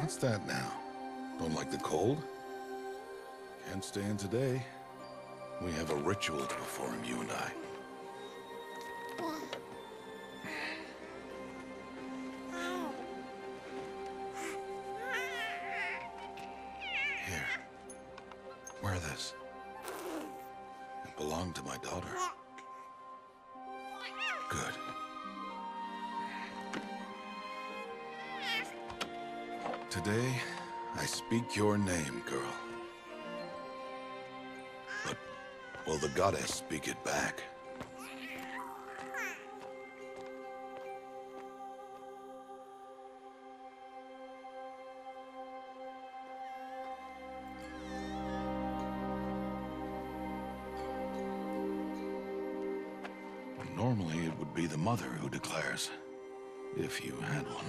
What's that now? Don't like the cold? Can't stay in today. We have a ritual to perform, you and I. Here. Wear this. It belonged to my daughter. The goddess speak it back? Normally, it would be the mother who declares, if you had one.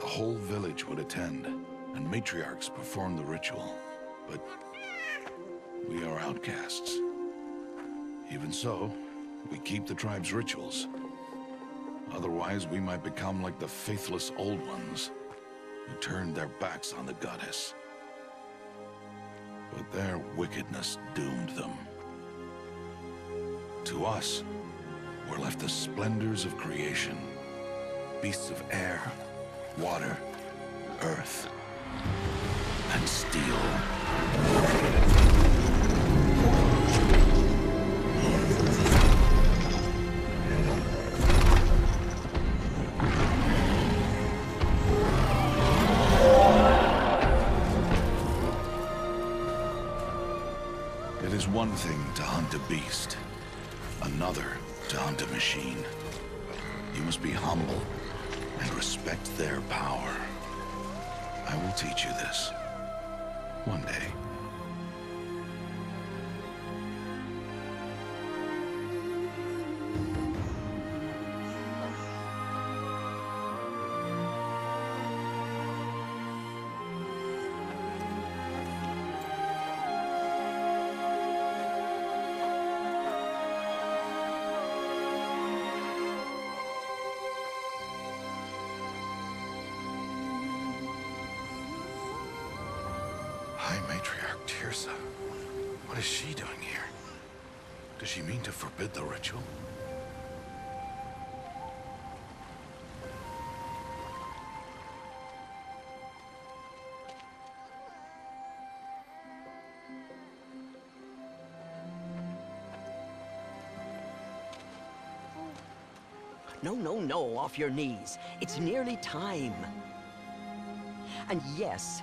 The whole village would attend, and matriarchs perform the ritual. But we are outcasts. Even so, we keep the tribe's rituals. Otherwise, we might become like the faithless Old Ones, who turned their backs on the goddess. But their wickedness doomed them. To us, were left the splendors of creation. Beasts of air, water, earth, and steel. A beast, another to hunt a machine. You must be humble and respect their power. I will teach you this. One day. Matriarch Teersa. What is she doing here? Does she mean to forbid the ritual? No, no, no, off your knees. It's nearly time. And yes,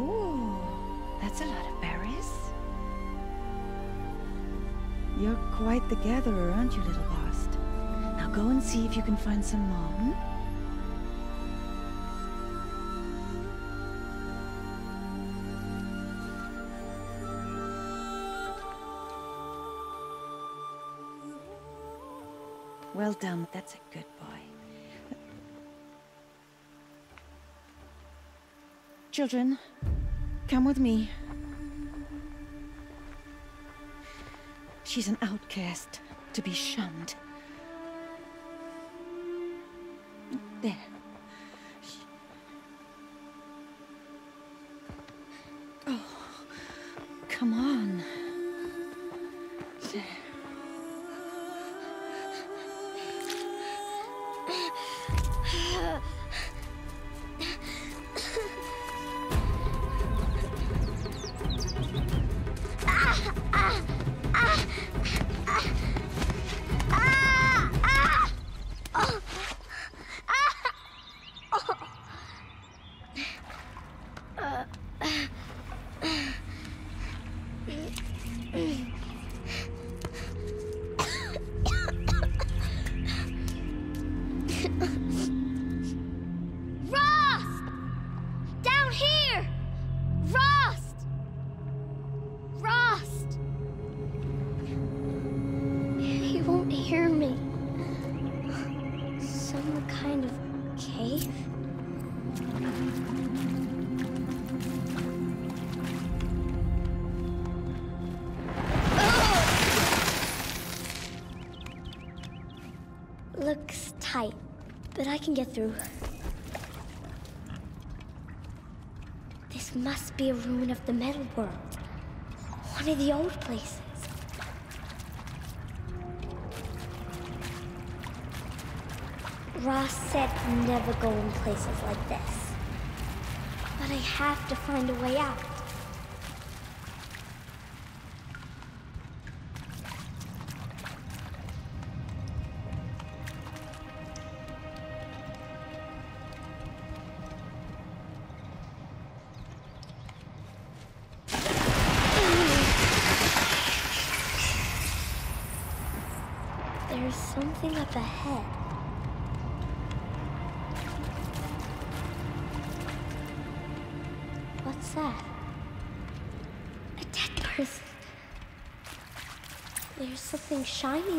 Oh, that's a lot of berries. You're quite the gatherer, aren't you, little Bast? Now go and see if you can find some more, hmm? Well done, that's a good boy. Children, come with me. She's an outcast, to be shunned. There. Oh, come on. Can get through. This must be a ruin of the metal world. One of the old places. Rost said never go in places like this. But I have to find a way out.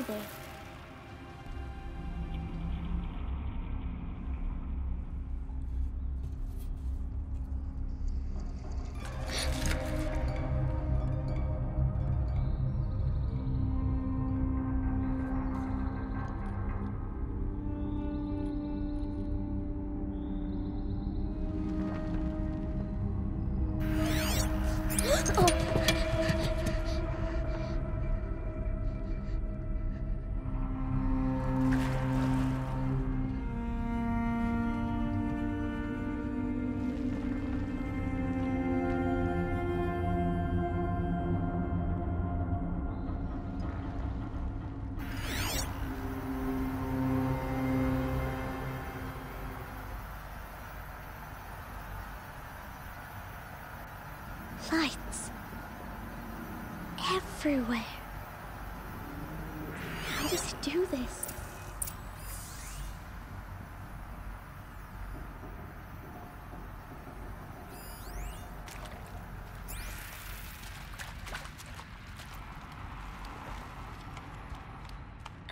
네. Lights. Everywhere. How does it do this?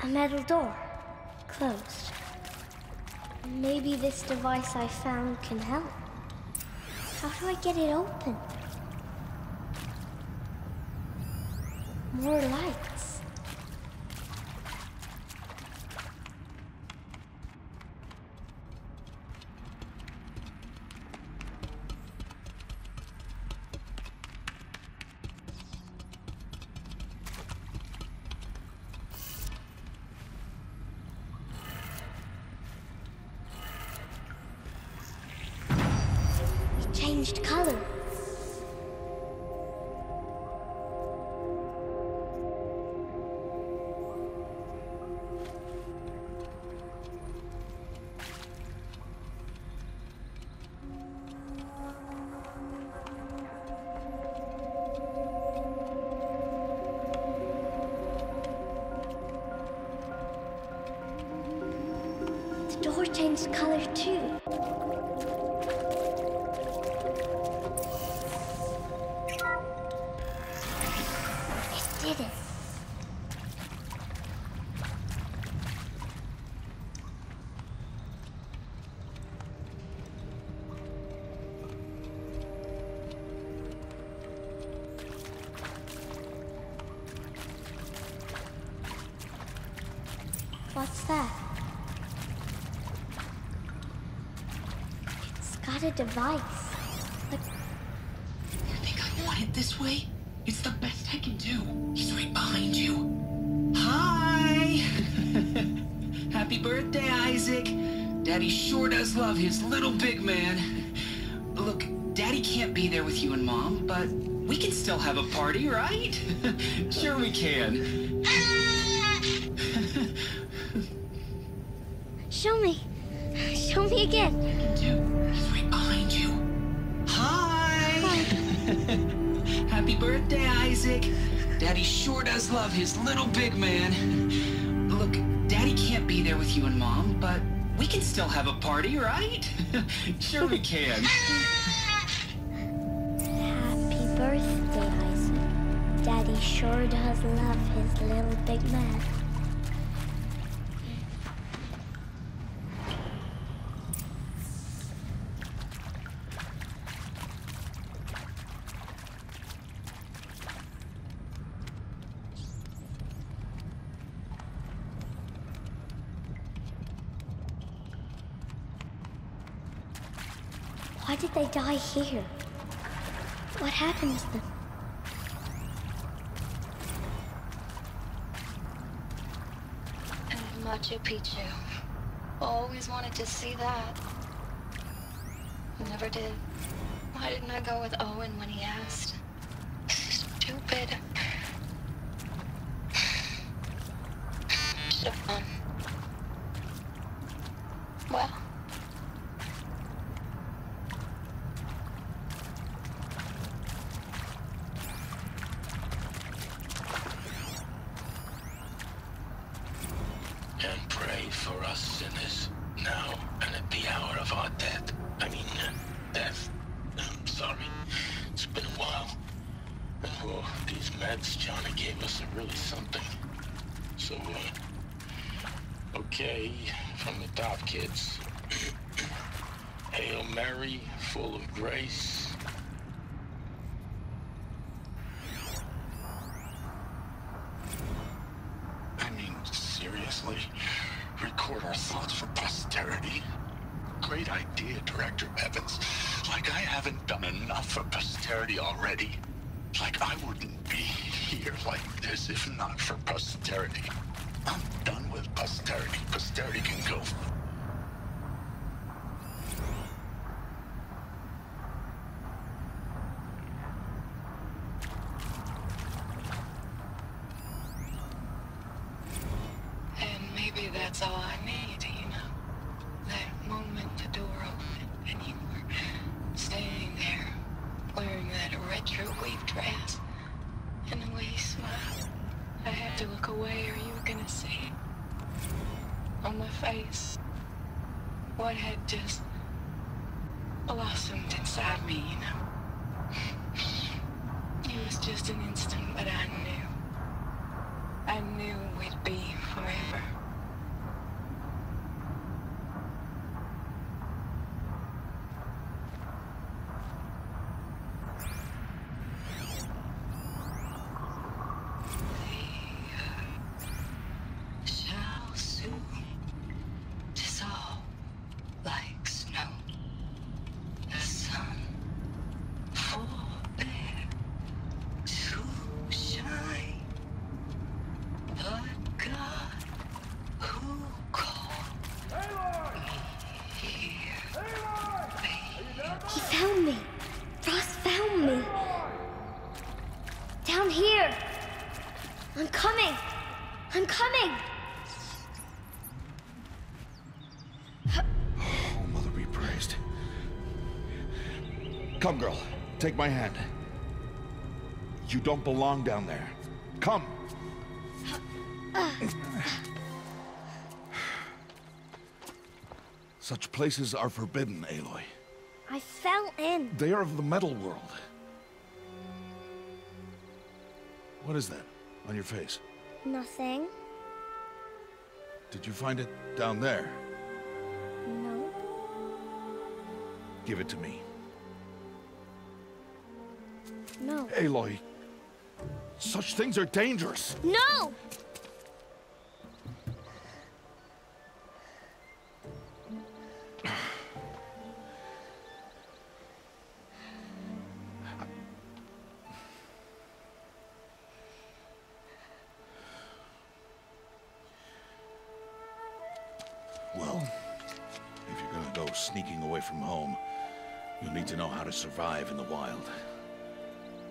A metal door. Closed. Maybe this device I found can help. How do I get it open? More lights. Changed color. Device. But You think I want it this way? It's the best I can do. He's right behind you. Hi! Happy birthday, Isaac. Daddy sure does love his little big man. Look, Daddy can't be there with you and Mom, but we can still have a party, right? sure we can. show me. Show me again. Daddy sure does love his little big man. Look, Daddy can't be there with you and Mom, but we can still have a party, right? sure we can. Happy birthday, Isaac. Daddy sure does love his little big man. Why did they die here? What happened to them? Machu Picchu. Always wanted to see that. Never did. Why didn't I go with Owen when he asked? Stupid. Should have gone. Come, girl. Take my hand. You don't belong down there. Come. Such places are forbidden, Aloy. I fell in. They are of the metal world. What is that on your face? Nothing. Did you find it down there? No. Give it to me. No. Aloy, such things are dangerous. No! Well, if you're gonna go sneaking away from home, you'll need to know how to survive in the wild.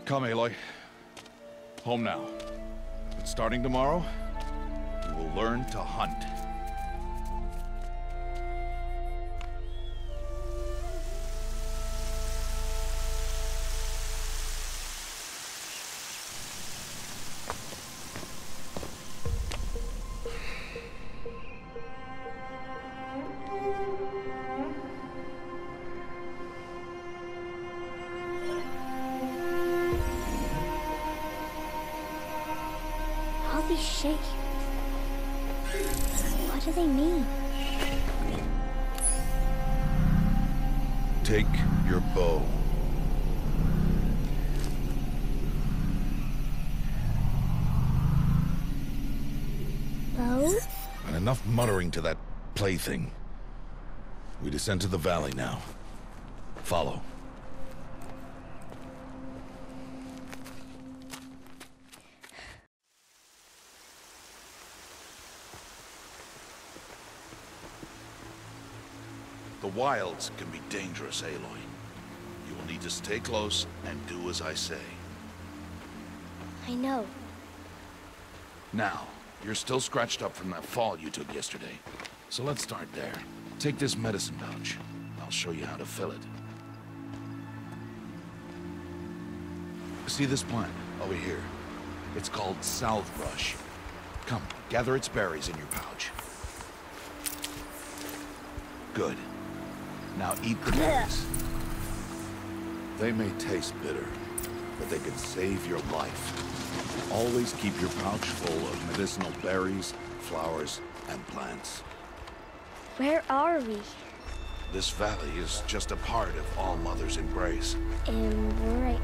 Come, Aloy. Home now. But starting tomorrow, you will learn to hunt. Plaything. We descend to the valley now. Follow. The wilds can be dangerous, Aloy. You will need to stay close and do as I say. I know. Now, you're still scratched up from that fall you took yesterday. So let's start there. Take this medicine pouch. I'll show you how to fill it. See this plant over here? It's called salve brush. Come, gather its berries in your pouch. Good. Now eat the berries. They may taste bitter, but they can save your life. Always keep your pouch full of medicinal berries, flowers, and plants. Where are we? This valley is just a part of All Mother's embrace. Embrace.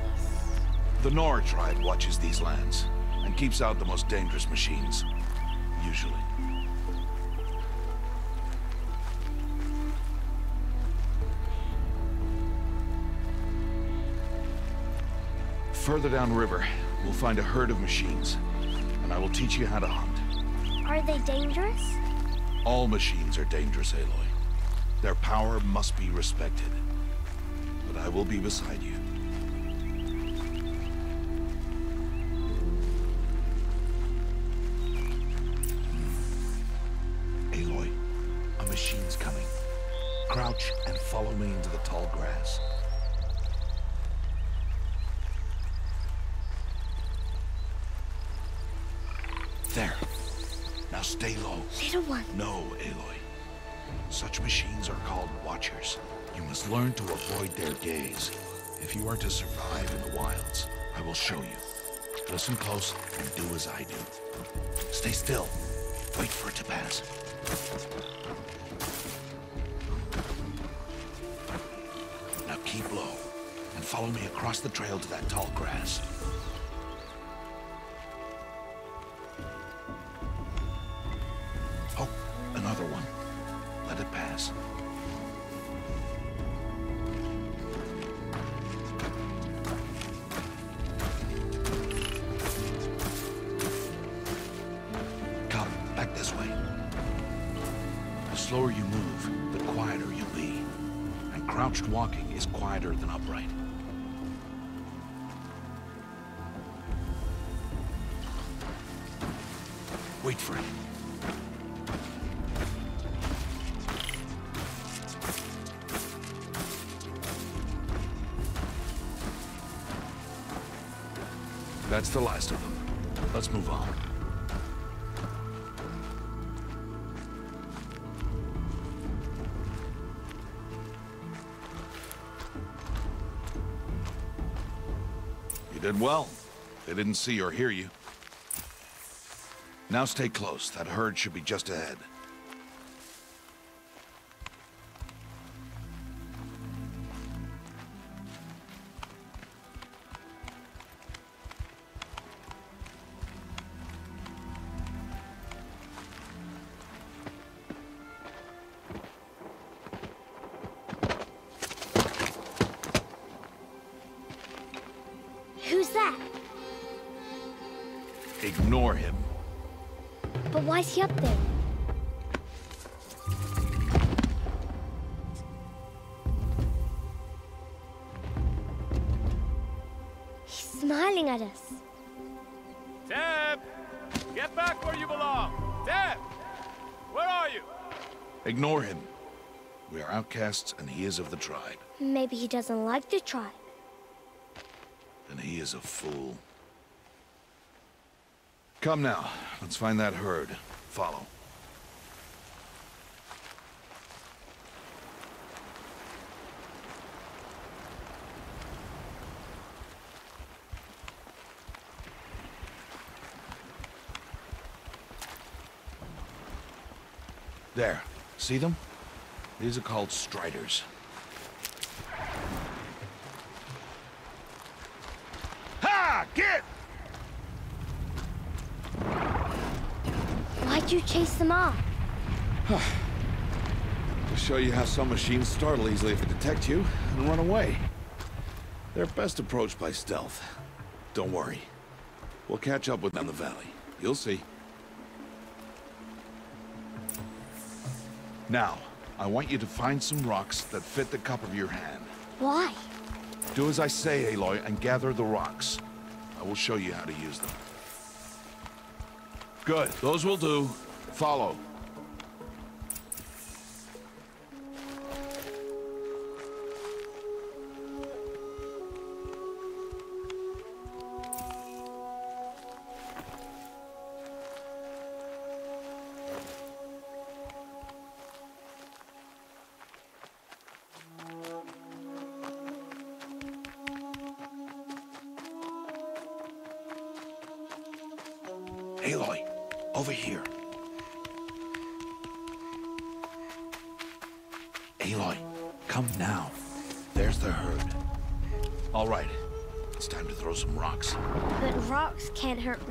The Nora tribe watches these lands and keeps out the most dangerous machines. Usually. Further downriver, we'll find a herd of machines, and I will teach you how to hunt. Are they dangerous? All machines are dangerous, Aloy. Their power must be respected. But I will be beside you. Aloy, a machine's coming. Crouch and follow me into the tall grass. Little one. No, Aloy. Such machines are called Watchers. You must learn to avoid their gaze. If you are to survive in the wilds, I will show you. Listen close and do as I do. Stay still. Wait for it to pass. Now keep low and follow me across the trail to that tall grass. Wait for him. That's the last of them. Let's move on. You did well. They didn't see or hear you. Now stay close. That herd should be just ahead. Ignore him. We are outcasts, and he is of the tribe. Maybe he doesn't like the tribe. And he is a fool. Come now. Let's find that herd. Follow. There. See them? These are called striders. Ha! Get! Why'd you chase them off? To show you how some machines startle easily if they detect you and run away. They're best approached by stealth. Don't worry. We'll catch up with them in the valley. You'll see. Now, I want you to find some rocks that fit the cup of your hand. Why? Do as I say, Aloy, and gather the rocks. I will show you how to use them. Good. Those will do. Follow.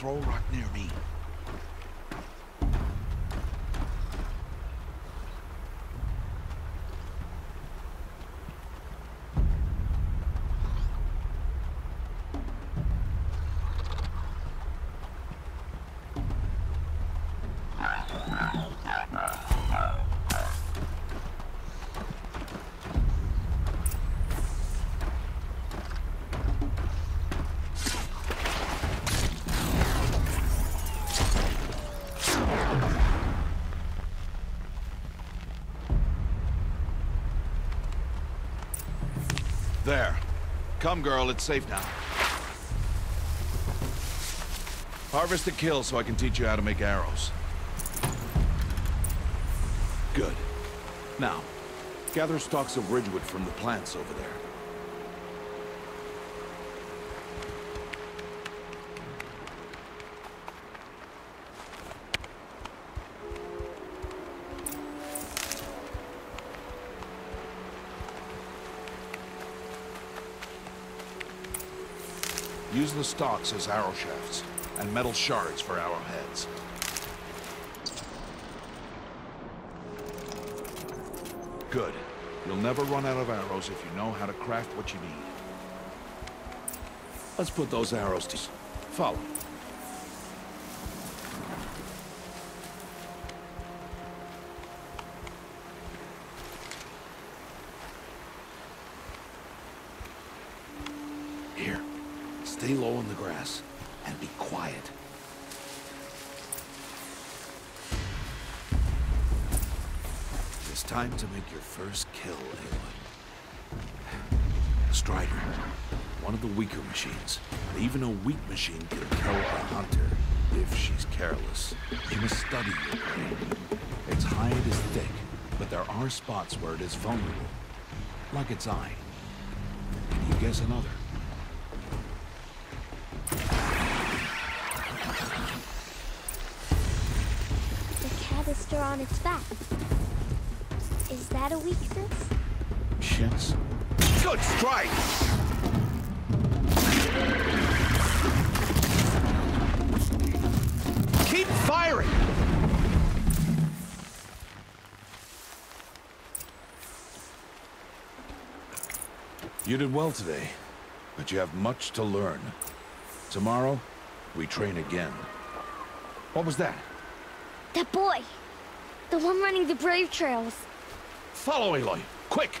throw rock near me. Come, girl, it's safe now. Harvest the kill so I can teach you how to make arrows. Good. Now, gather stalks of ridgewood from the plants over there. Use the stalks as arrow shafts, and metal shards for arrowheads. Good. You'll never run out of arrows if you know how to craft what you need. Let's put those arrows to... Follow. Time to make your first kill, Aloy. Strider, one of the weaker machines. But even a weak machine can kill a hunter if she's careless. You must study your. Its hide is thick, but there are spots where it is vulnerable. Like its eye. Can you guess another? The canister on its back. Is that a weakness? Shits. Good strike! Keep firing! You did well today, but you have much to learn. Tomorrow, we train again. What was that? That boy! The one running the brave trails. Follow Aloy, quick!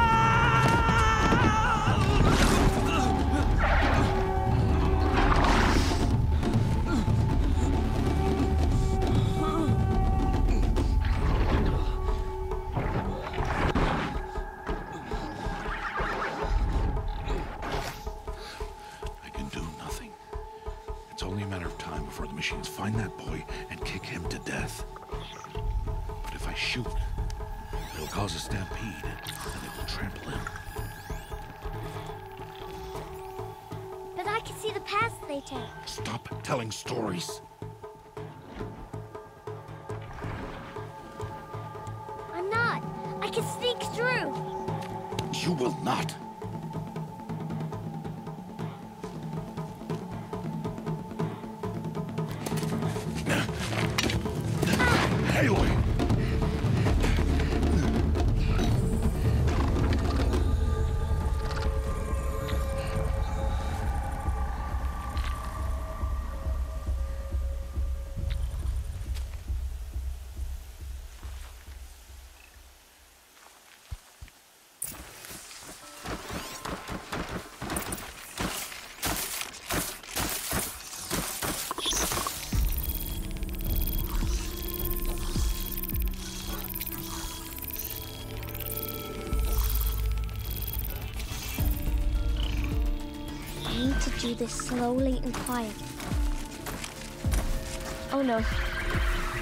do this slowly and quietly. Oh no.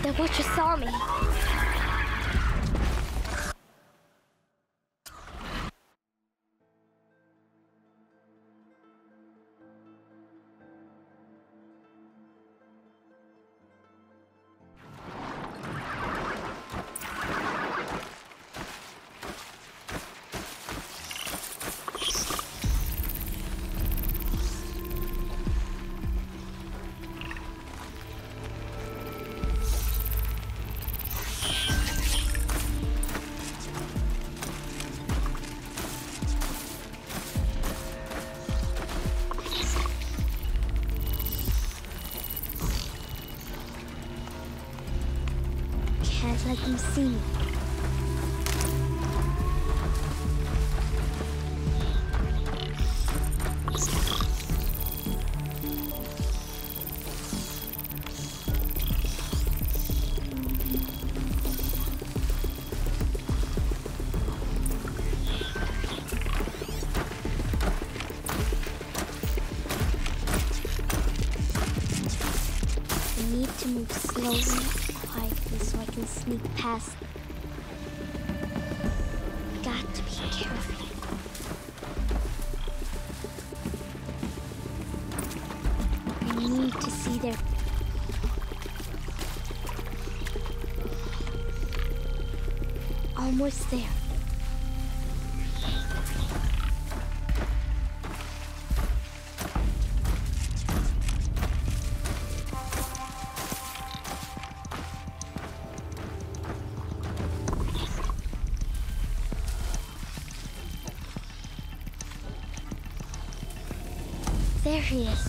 The Watcher saw me. Almost there. There he is.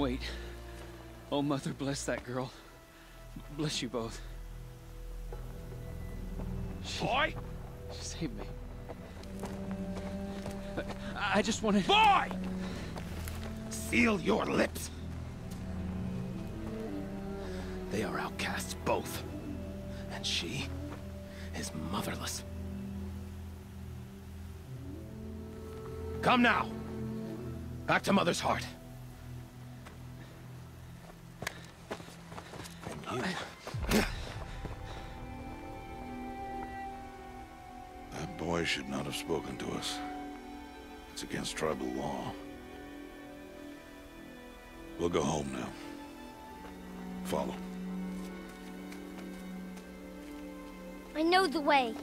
Wait. Oh, Mother, bless that girl. Bless you both. She, Boy! she saved me. I, I just wanted. Boy! Seal your lips! They are outcasts, both. And she is motherless. Come now! Back to Mother's heart. You... That boy should not have spoken to us. It's against tribal law. We'll go home now. Follow. I know the way.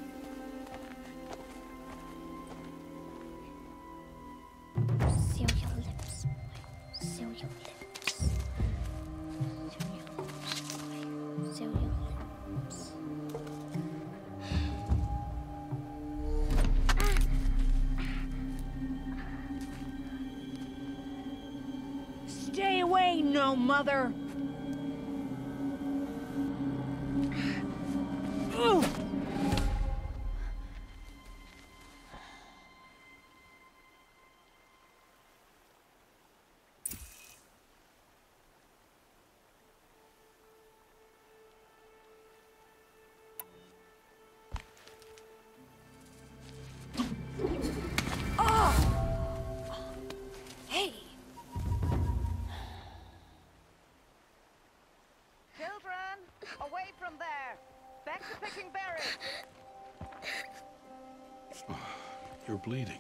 You're bleeding.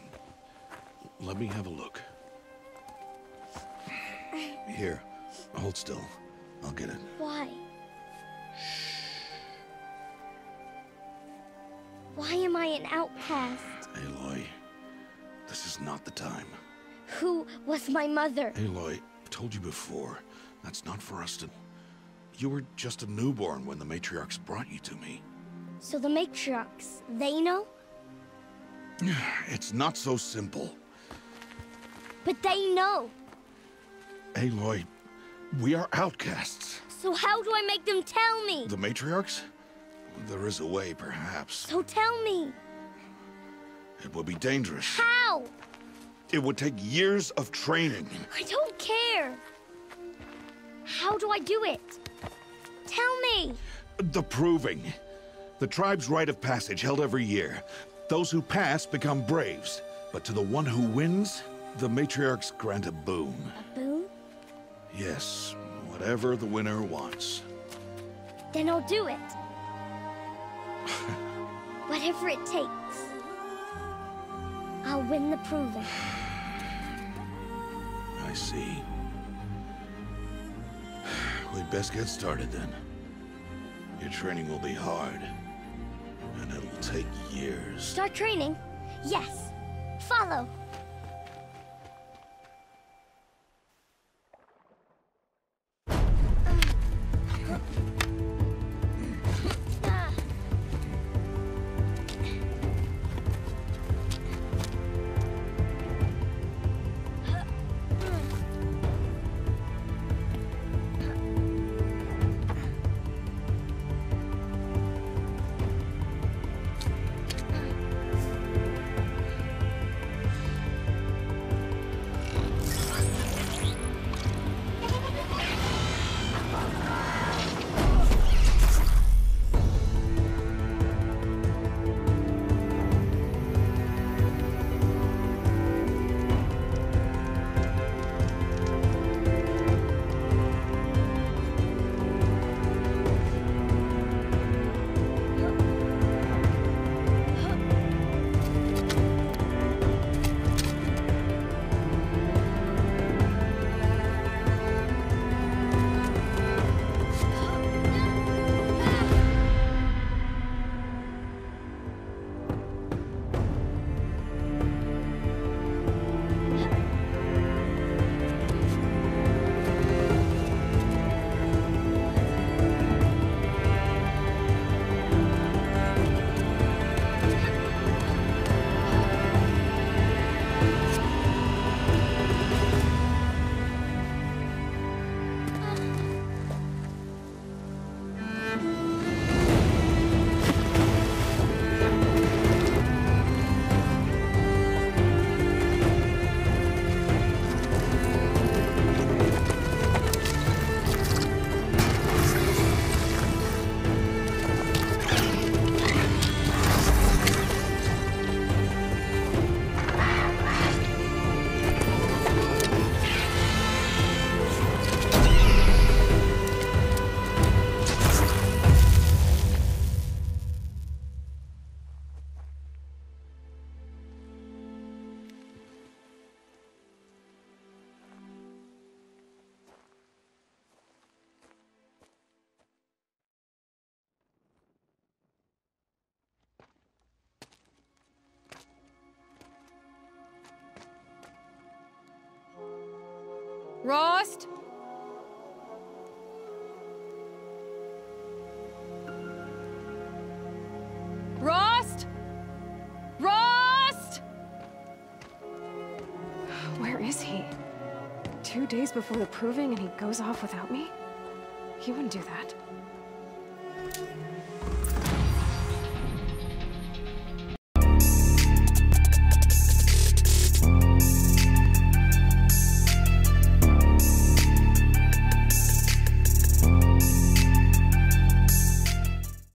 Let me have a look. Here, hold still. I'll get it. Why? Why am I an outcast? Aloy, this is not the time. Who was my mother? Aloy, I told you before, that's not for us to... You were just a newborn when the matriarchs brought you to me. So the matriarchs, they know? It's not so simple. But they know. Aloy, we are outcasts. So how do I make them tell me? The matriarchs? There is a way, perhaps. So tell me. It would be dangerous. How? It would take years of training. I don't care. How do I do it? Tell me. The proving. The tribe's rite of passage held every year. Those who pass become braves. But to the one who wins, the matriarchs grant a boon. A boon? Yes, Whatever the winner wants. Then I'll do it. Whatever it takes. I'll win the proving. I see. We'd best get started then. Your training will be hard. Take years. Start training? Yes. Follow. Days before the proving and he goes off without me? He wouldn't do that.